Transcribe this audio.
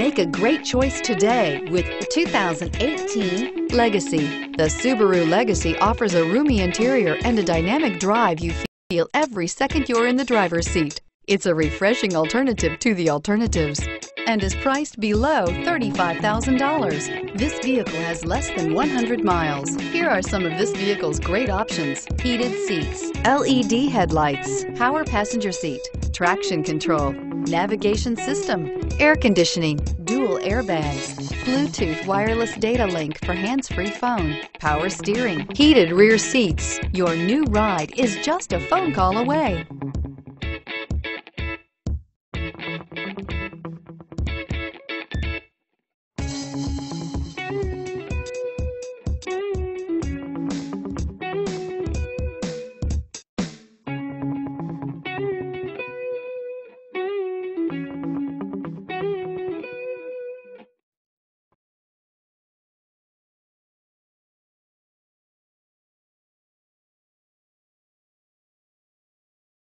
a great choice today with the 2018 Legacy. The Subaru Legacy offers a roomy interior and a dynamic drive you feel every second you're in the driver's seat. It's a refreshing alternative to the alternatives and is priced below $35,000. This vehicle has less than 100 miles. Here are some of this vehicle's great options. Heated seats, LED headlights, power passenger seat, traction control, navigation system, air conditioning, dual airbags, Bluetooth wireless data link for hands-free phone, power steering, heated rear seats. Your new ride is just a phone call away.